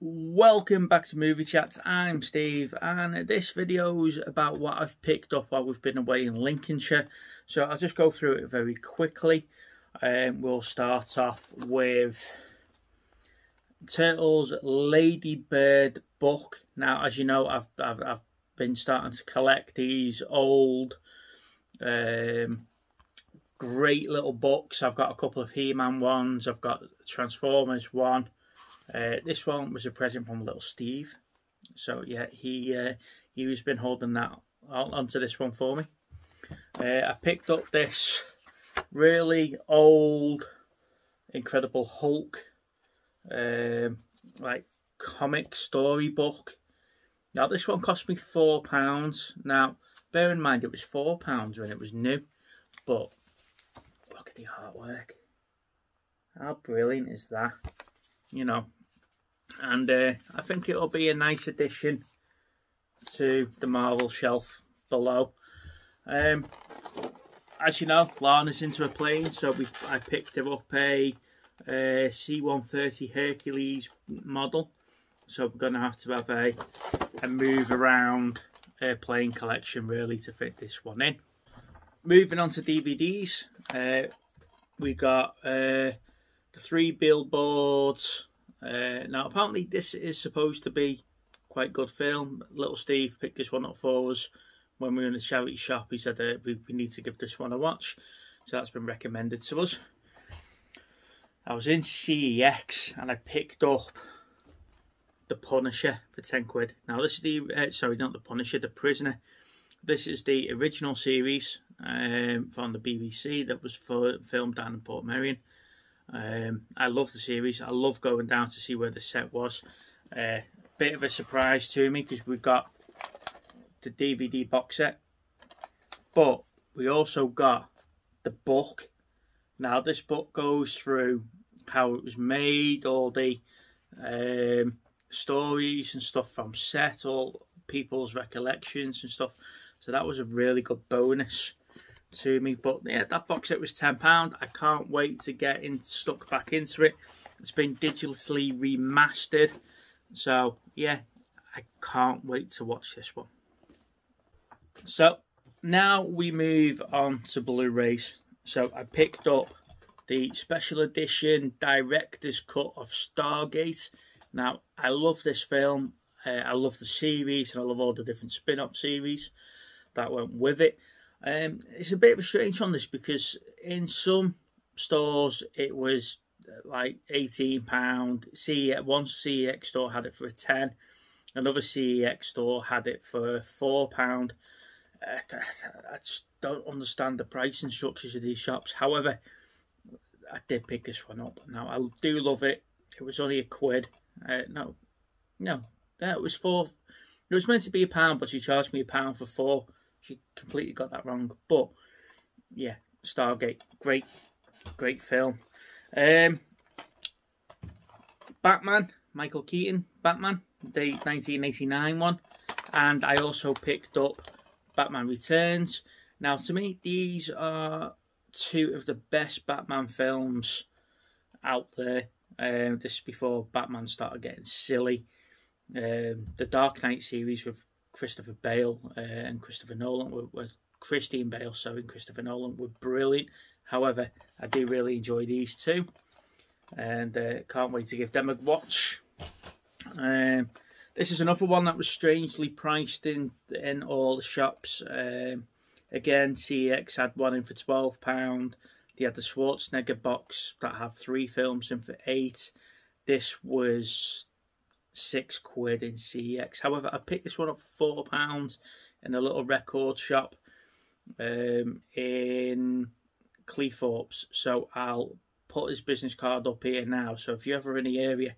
Welcome back to Movie Chats. I'm Steve, and this video is about what I've picked up while we've been away in Lincolnshire. So I'll just go through it very quickly. Um, we'll start off with Turtles Ladybird book. Now, as you know, I've I've, I've been starting to collect these old, um, great little books. I've got a couple of He-Man ones. I've got Transformers one. Uh, this one was a present from little Steve. So yeah, he uh, he was been holding that onto this one for me. Uh, I picked up this really old, Incredible Hulk, um, like comic storybook. Now this one cost me four pounds. Now bear in mind it was four pounds when it was new, but look at the artwork. How brilliant is that? You know, and uh, I think it'll be a nice addition to the Marvel shelf below. Um, as you know, Lana's into a plane, so we I picked her up a, a C-130 Hercules model. So we're going to have to have a, a move around plane collection really to fit this one in. Moving on to DVDs, uh, we got uh, the three billboards uh, now, apparently, this is supposed to be quite good film. Little Steve picked this one up for us when we were in the charity shop. He said uh, we, we need to give this one a watch, so that's been recommended to us. I was in CEX and I picked up The Punisher for 10 quid. Now, this is the, uh, sorry, not The Punisher, The Prisoner. This is the original series um, from the BBC that was filmed down in Port Portmeirion. Um, I love the series. I love going down to see where the set was. Uh, bit of a surprise to me because we've got the DVD box set, but we also got the book. Now this book goes through how it was made, all the um, stories and stuff from set, all people's recollections and stuff. So that was a really good bonus to me. But yeah, that box set was £10. I can't wait to get in, stuck back into it. It's been digitally remastered. So yeah, I can't wait to watch this one. So now we move on to Blu-rays. So I picked up the special edition director's cut of Stargate. Now I love this film. Uh, I love the series and I love all the different spin-off series that went with it. Um, it's a bit of a strange on this because in some stores it was uh, like eighteen pound. See, one CEX store had it for a ten. Another CEX store had it for four pound. Uh, I just don't understand the pricing structures of these shops. However, I did pick this one up. Now I do love it. It was only a quid. Uh, no, no, yeah, it was four. It was meant to be a pound, but she charged me a pound for four. She completely got that wrong. But yeah, Stargate, great, great film. Um, Batman, Michael Keaton, Batman, the 1989 one. And I also picked up Batman Returns. Now, to me, these are two of the best Batman films out there. Um, this is before Batman started getting silly. Um, the Dark Knight series with Christopher Bale uh, and Christopher Nolan were, were Christian Bale, so and Christopher Nolan were brilliant. However, I do really enjoy these two, and uh, can't wait to give them a watch. Um, this is another one that was strangely priced in in all the shops. Um, again, CEX had one in for twelve pound. They had the Schwarzenegger box that had three films in for eight. This was six quid in CEX. However, I picked this one up for four pounds in a little record shop um, in Cleethorpes. So I'll put his business card up here now. So if you're ever in the area,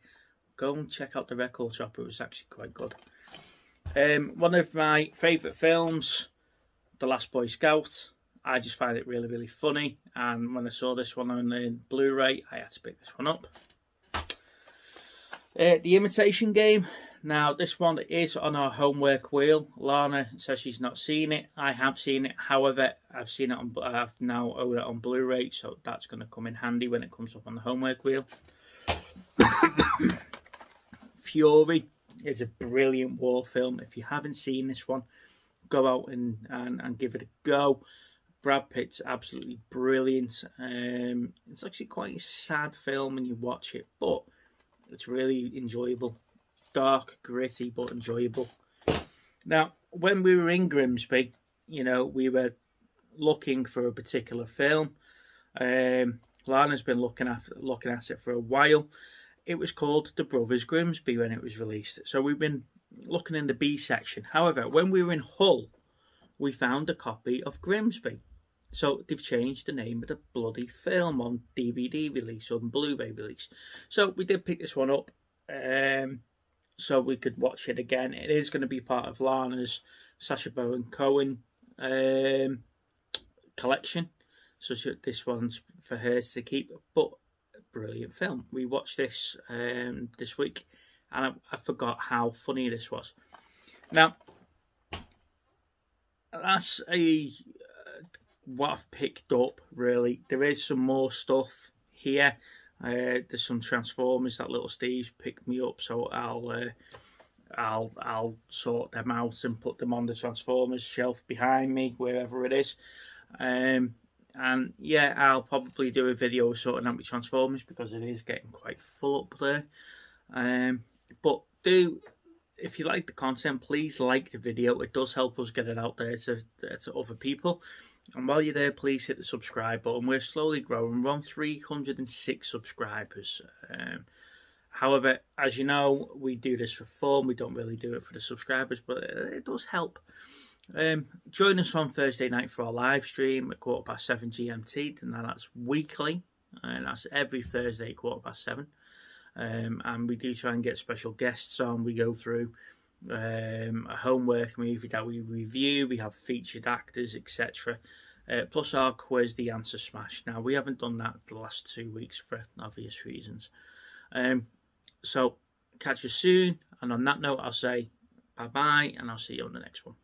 go and check out the record shop. It was actually quite good. Um, one of my favourite films, The Last Boy Scout. I just find it really, really funny. And when I saw this one on the Blu-ray, I had to pick this one up. Uh, the Imitation Game. Now, this one is on our homework wheel. Lana says she's not seen it. I have seen it. However, I've seen it on. I've now owned it on Blu-ray, so that's going to come in handy when it comes up on the homework wheel. Fury is a brilliant war film. If you haven't seen this one, go out and, and, and give it a go. Brad Pitt's absolutely brilliant. Um, it's actually quite a sad film when you watch it, but it's really enjoyable. Dark, gritty, but enjoyable. Now, when we were in Grimsby, you know, we were looking for a particular film. Um, Lana's been looking at looking at it for a while. It was called The Brothers Grimsby when it was released. So we've been looking in the B section. However, when we were in Hull, we found a copy of Grimsby. So they've changed the name of the bloody film on DVD release or Blu-ray release. So we did pick this one up, um, so we could watch it again. It is going to be part of Lana's Sacha Baron Cohen um, collection. So this one's for her to keep, but brilliant film. We watched this um, this week, and I, I forgot how funny this was. Now, that's a what I've picked up really. There is some more stuff here. Uh, there's some Transformers that little Steve's picked me up, so I'll uh, I'll I'll sort them out and put them on the Transformers shelf behind me, wherever it is. Um, and yeah, I'll probably do a video sorting out my Transformers because it is getting quite full up there. Um, but do if you like the content, please like the video. It does help us get it out there to to other people. And while you're there, please hit the subscribe button. We're slowly growing. We're on 306 subscribers. Um, however, as you know, we do this for fun. We don't really do it for the subscribers, but it does help. Um, join us on Thursday night for our live stream at quarter past 7 GMT. And that's weekly. And that's every Thursday quarter past 7. Um, and we do try and get special guests on. We go through um, a homework movie that we review. We have featured actors, etc. Uh, plus our quiz, the answer smash. Now we haven't done that the last two weeks for obvious reasons. Um, so catch you soon. And on that note, I'll say bye bye, and I'll see you on the next one.